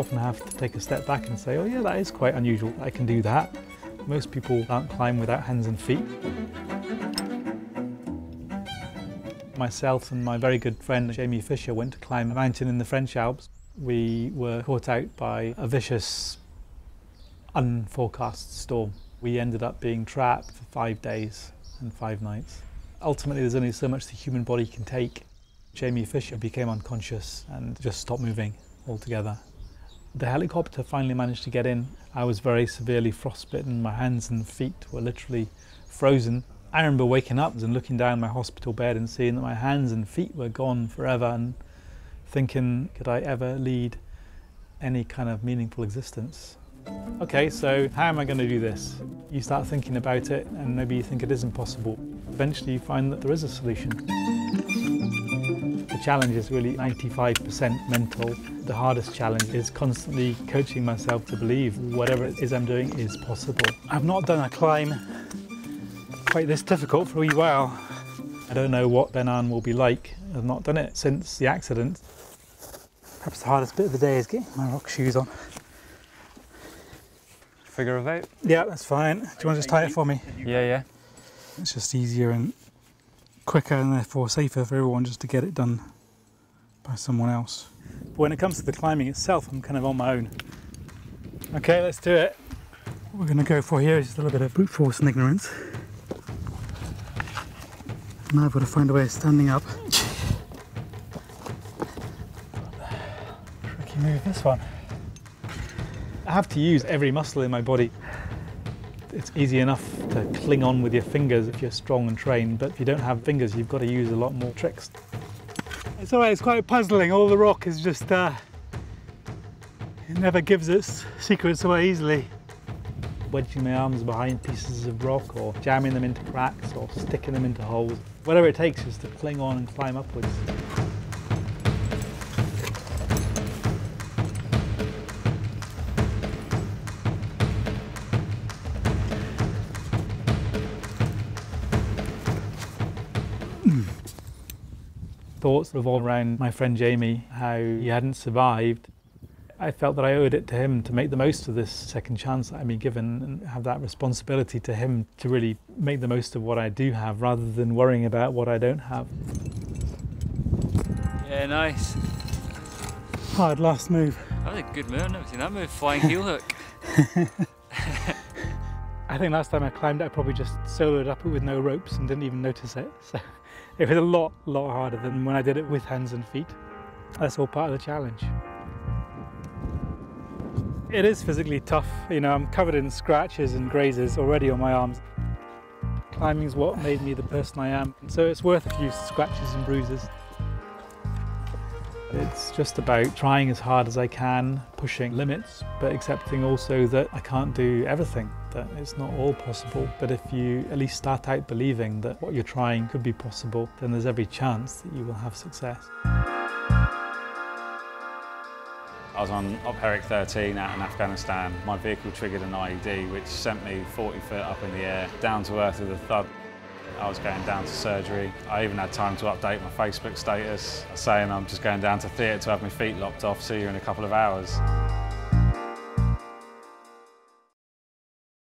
often have to take a step back and say, oh yeah, that is quite unusual. I can do that. Most people can't climb without hands and feet. Myself and my very good friend Jamie Fisher went to climb a mountain in the French Alps. We were caught out by a vicious, unforecast storm. We ended up being trapped for five days and five nights. Ultimately, there's only so much the human body can take. Jamie Fisher became unconscious and just stopped moving altogether. The helicopter finally managed to get in. I was very severely frostbitten. My hands and feet were literally frozen. I remember waking up and looking down my hospital bed and seeing that my hands and feet were gone forever and thinking, could I ever lead any kind of meaningful existence? Okay, so how am I going to do this? You start thinking about it and maybe you think it is impossible. Eventually you find that there is a solution. Challenge is really 95% mental. The hardest challenge is constantly coaching myself to believe whatever it is I'm doing is possible. I've not done a climb quite this difficult for a wee while. I don't know what Benan will be like. I've not done it since the accident. Perhaps the hardest bit of the day is getting my rock shoes on. Figure of eight? Yeah, that's fine. Do you want to just tie it for me? Yeah, yeah. It's just easier and quicker and therefore safer for everyone just to get it done by someone else. But when it comes to the climbing itself, I'm kind of on my own. Okay, let's do it. What we're going to go for here is just a little bit of brute force and ignorance. Now I've got to find a way of standing up. Tricky move, this one. I have to use every muscle in my body. It's easy enough to cling on with your fingers if you're strong and trained, but if you don't have fingers, you've got to use a lot more tricks. It's alright, it's quite puzzling. All the rock is just, uh, it never gives its secrets away easily. Wedging my arms behind pieces of rock or jamming them into cracks or sticking them into holes. Whatever it takes is to cling on and climb upwards. Thoughts revolve around my friend Jamie, how he hadn't survived. I felt that I owed it to him to make the most of this second chance that I'd been given and have that responsibility to him to really make the most of what I do have rather than worrying about what I don't have. Yeah, nice. Hard last move. That was a good move. I've never seen that move. Flying heel hook. I think last time I climbed, I probably just soloed up it with no ropes and didn't even notice it. So it was a lot, lot harder than when I did it with hands and feet. That's all part of the challenge. It is physically tough. You know, I'm covered in scratches and grazes already on my arms. Climbing is what made me the person I am. So it's worth a few scratches and bruises. It's just about trying as hard as I can, pushing limits, but accepting also that I can't do everything, that it's not all possible. But if you at least start out believing that what you're trying could be possible, then there's every chance that you will have success. I was on Op Herrick 13 out in Afghanistan. My vehicle triggered an IED which sent me 40 foot up in the air, down to earth with a thud. I was going down to surgery. I even had time to update my Facebook status saying I'm just going down to theatre to have my feet lopped off, see you in a couple of hours.